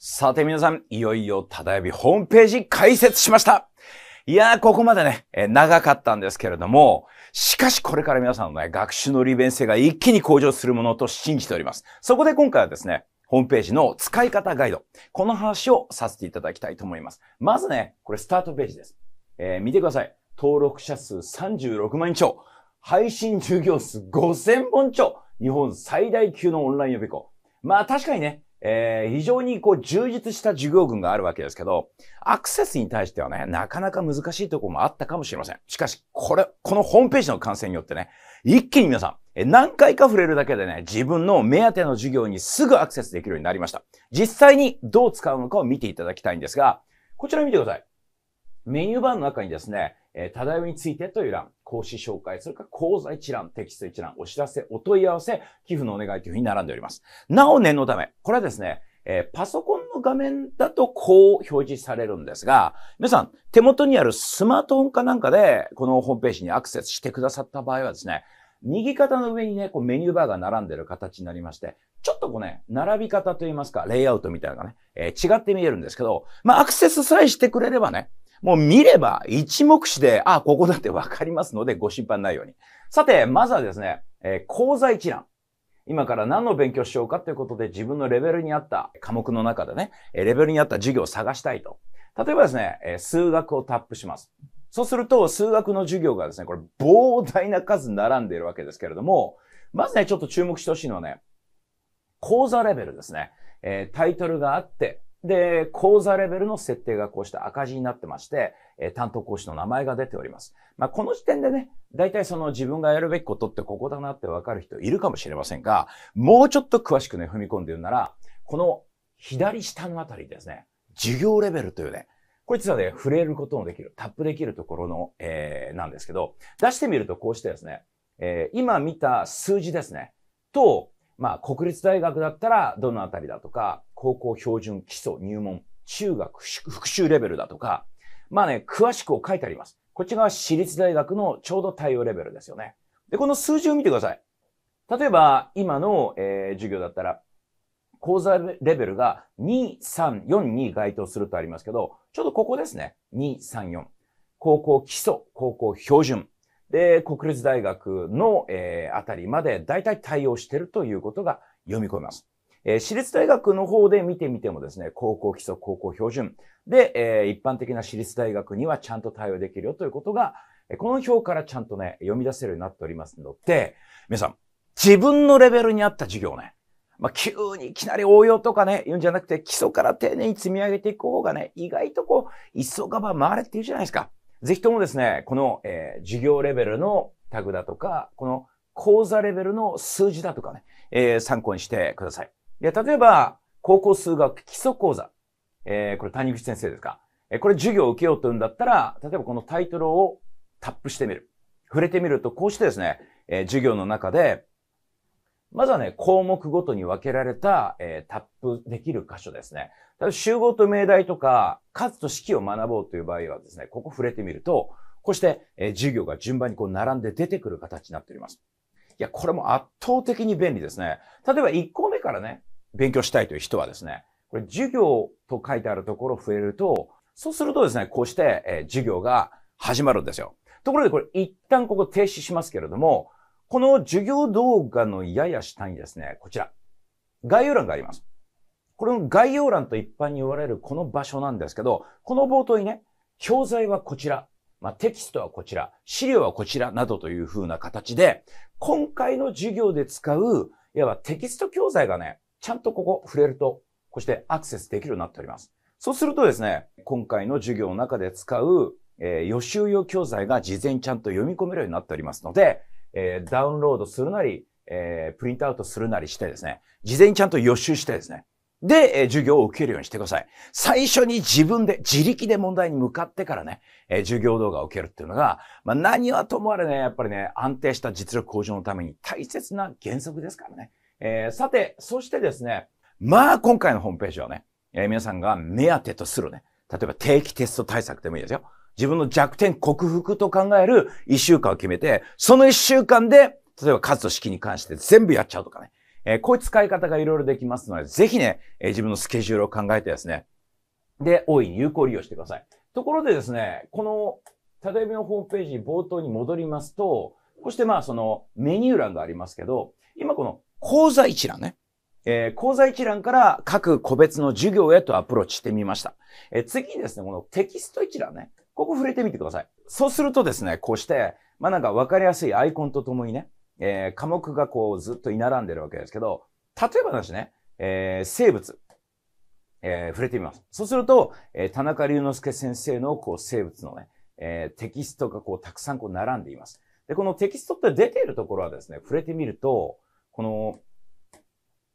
さて皆さん、いよいよただやびホームページ開設しましたいやー、ここまでね、え長かったんですけれども、しかしこれから皆さんのね、学習の利便性が一気に向上するものと信じております。そこで今回はですね、ホームページの使い方ガイド。この話をさせていただきたいと思います。まずね、これスタートページです。えー、見てください。登録者数36万人超。配信授業数5000本超。日本最大級のオンライン予備校。まあ確かにね、えー、非常にこう充実した授業群があるわけですけど、アクセスに対してはね、なかなか難しいところもあったかもしれません。しかし、これ、このホームページの完成によってね、一気に皆さん、何回か触れるだけでね、自分の目当ての授業にすぐアクセスできるようになりました。実際にどう使うのかを見ていただきたいんですが、こちら見てください。メニューバーの中にですね、えー、ただいまについてという欄、講師紹介、それから講座一覧、テキスト一覧、お知らせ、お問い合わせ、寄付のお願いというふうに並んでおります。なお念のため、これはですね、えー、パソコンの画面だとこう表示されるんですが、皆さん、手元にあるスマートフォンかなんかで、このホームページにアクセスしてくださった場合はですね、右肩の上にね、こうメニューバーが並んでる形になりまして、ちょっとこうね、並び方といいますか、レイアウトみたいなのがね、えー、違って見えるんですけど、まあ、アクセスさえしてくれればね、もう見れば一目視で、あ、ここだってわかりますのでご心配ないように。さて、まずはですね、えー、講座一覧。今から何の勉強しようかということで自分のレベルに合った科目の中でね、レベルに合った授業を探したいと。例えばですね、数学をタップします。そうすると、数学の授業がですね、これ膨大な数並んでいるわけですけれども、まずね、ちょっと注目してほしいのはね、講座レベルですね。えー、タイトルがあって、で、講座レベルの設定がこうした赤字になってまして、え担当講師の名前が出ております。まあ、この時点でね、大体その自分がやるべきことってここだなってわかる人いるかもしれませんが、もうちょっと詳しくね、踏み込んで言うなら、この左下のあたりですね、授業レベルというね、こいつはね、触れることのできる、タップできるところの、えー、なんですけど、出してみるとこうしてですね、えー、今見た数字ですね、と、まあ、国立大学だったらどのあたりだとか、高校標準基礎入門、中学復習レベルだとか、まあね、詳しく書いてあります。こっち側私立大学のちょうど対応レベルですよね。で、この数字を見てください。例えば、今の、えー、授業だったら、講座レベルが2、3、4に該当するとありますけど、ちょうどここですね。2、3、4。高校基礎、高校標準。で、国立大学の、えー、あたりまで大体対応してるということが読み込めます。えー、私立大学の方で見てみてもですね、高校基礎、高校標準。で、えー、一般的な私立大学にはちゃんと対応できるよということが、この表からちゃんとね、読み出せるようになっておりますので、皆さん、自分のレベルに合った授業ね、まあ、急にいきなり応用とかね、言うんじゃなくて、基礎から丁寧に積み上げていく方がね、意外とこう、急がば回れって言うじゃないですか。ぜひともですね、この、えー、授業レベルのタグだとか、この講座レベルの数字だとかね、えー、参考にしてください。で、例えば、高校数学基礎講座。えー、これ谷口先生ですか？えー、これ授業を受けようというんだったら、例えばこのタイトルをタップしてみる。触れてみると、こうしてですね、えー、授業の中で、まずはね、項目ごとに分けられた、えー、タップできる箇所ですね。例えば集合と命題とか、数と式を学ぼうという場合はですね、ここ触れてみると、こうして、えー、授業が順番にこう並んで出てくる形になっております。いや、これも圧倒的に便利ですね。例えば1項目からね、勉強したいという人はですね、これ授業と書いてあるところを触れると、そうするとですね、こうして、え、授業が始まるんですよ。ところでこれ一旦ここ停止しますけれども、この授業動画のやや下にですね、こちら、概要欄があります。これの概要欄と一般に言われるこの場所なんですけど、この冒頭にね、教材はこちら、まあ、テキストはこちら、資料はこちらなどという風な形で、今回の授業で使う、いわばテキスト教材がね、ちゃんとここ触れると、こうしてアクセスできるようになっております。そうするとですね、今回の授業の中で使う、えー、予習用教材が事前にちゃんと読み込めるようになっておりますので、えー、ダウンロードするなり、えー、プリントアウトするなりしてですね、事前にちゃんと予習してですね、で、えー、授業を受けるようにしてください。最初に自分で、自力で問題に向かってからね、えー、授業動画を受けるっていうのが、まあ何はともあれね、やっぱりね、安定した実力向上のために大切な原則ですからね。えー、さて、そしてですね、まあ今回のホームページはね、えー、皆さんが目当てとするね、例えば定期テスト対策でもいいですよ。自分の弱点克服と考える一週間を決めて、その一週間で、例えば数と式に関して全部やっちゃうとかね。えー、こういう使い方がいろいろできますので、ぜひね、えー、自分のスケジュールを考えてですね、で、大いに有効利用してください。ところでですね、この、ただいまのホームページ冒頭に戻りますと、こうしてまあそのメニュー欄がありますけど、今この講座一覧ね。えー、講座一覧から各個別の授業へとアプローチしてみました。えー、次にですね、このテキスト一覧ね。ここ触れてみてください。そうするとですね、こうして、まあなんかわかりやすいアイコンとともにね、えー、科目がこうずっと居並んでるわけですけど、例えばですね、えー、生物、えー、触れてみます。そうすると、えー、田中隆之介先生のこう生物のね、えー、テキストがこうたくさんこう並んでいます。で、このテキストって出ているところはですね、触れてみると、この、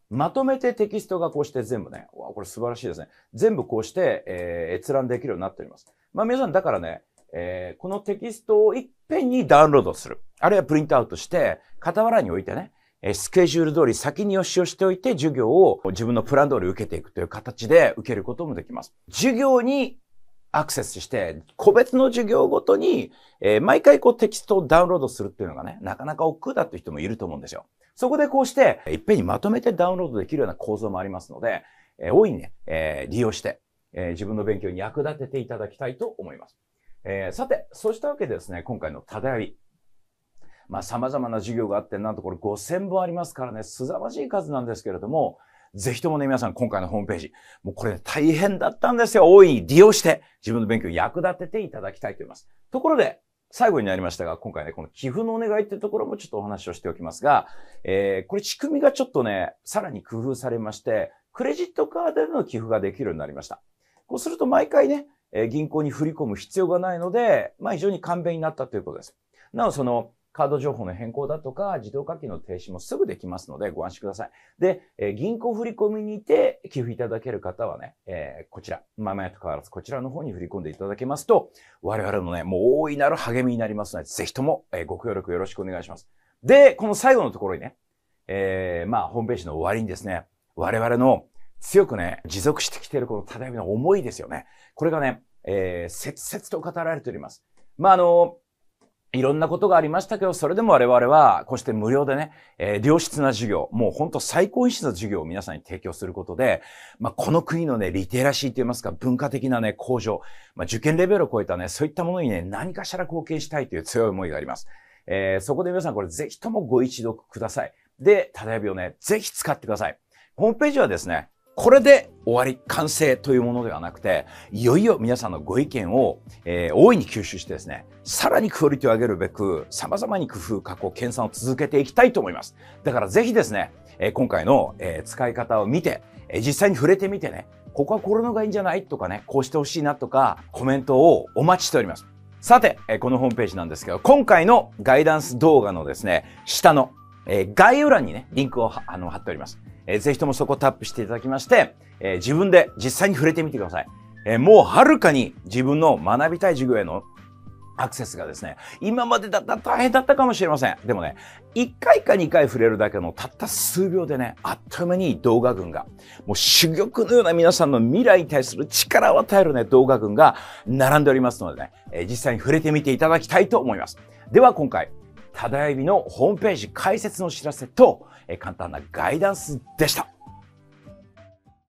まとめてテキストがこうして全部ね、わこれ素晴らしいですね。全部こうして、えー、閲覧できるようになっております。まあ皆さんだからね、えー、このテキストをいっぺんにダウンロードする。あるいはプリントアウトして、傍らに置いてね、えスケジュール通り先に予習をしておいて授業を自分のプラン通り受けていくという形で受けることもできます。授業にアクセスして、個別の授業ごとに、え、毎回こうテキストをダウンロードするっていうのがね、なかなか億劫だっていう人もいると思うんですよ。そこでこうして、いっぺんにまとめてダウンロードできるような構造もありますので、えー、大いにね、えー、利用して、えー、自分の勉強に役立てていただきたいと思います。えー、さて、そうしたわけでですね、今回のただやり。まあ、様々な授業があって、なんとこれ5000本ありますからね、凄まじい数なんですけれども、ぜひともね、皆さん今回のホームページ、もうこれ大変だったんですよ。大いに利用して自分の勉強に役立てていただきたいと思います。ところで、最後になりましたが、今回ね、この寄付のお願いっていうところもちょっとお話をしておきますが、えー、これ仕組みがちょっとね、さらに工夫されまして、クレジットカードでの寄付ができるようになりました。こうすると毎回ね、えー、銀行に振り込む必要がないので、まあ非常に簡便になったということです。なお、その、カード情報の変更だとか、自動課金の停止もすぐできますので、ご安心ください。で、え、銀行振込にて寄付いただける方はね、えー、こちら、前々と変わらずこちらの方に振り込んでいただけますと、我々のね、もう大いなる励みになりますので、ぜひとも、え、ご協力よろしくお願いします。で、この最後のところにね、えー、まあ、ホームページの終わりにですね、我々の強くね、持続してきているこのただいまの思いですよね。これがね、えー、切々と語られております。まあ、あの、いろんなことがありましたけど、それでも我々は、こうして無料でね、えー、良質な授業、もう本当最高品質な授業を皆さんに提供することで、まあ、この国のね、リテラシーといいますか、文化的なね、向上、まあ、受験レベルを超えたね、そういったものにね、何かしら貢献したいという強い思いがあります。えー、そこで皆さんこれぜひともご一読ください。で、ただやびをね、ぜひ使ってください。ホームページはですね、これで終わり、完成というものではなくて、いよいよ皆さんのご意見を、えー、大いに吸収してですね、さらにクオリティを上げるべく、様々に工夫、加工、研鑽を続けていきたいと思います。だからぜひですね、えー、今回の、えー、使い方を見て、え実際に触れてみてね、ここはこれのがいいんじゃない？とかね、こうしてほしいなとか、コメントをお待ちしております。さて、えこのホームページなんですけど、今回のガイダンス動画のですね、下の、え概要欄にね、リンクをあの貼っております。えー、ぜひともそこをタップしていただきまして、えー、自分で実際に触れてみてください。えー、もうはるかに自分の学びたい授業へのアクセスがですね、今までだったら大変だったかもしれません。でもね、1回か2回触れるだけのたった数秒でね、あっという間に動画群が、もう珠玉のような皆さんの未来に対する力を与えるね、動画群が並んでおりますのでね、えー、実際に触れてみていただきたいと思います。では今回、ただいびのホームページ開設の知らせと、え簡単なガイダンスでした。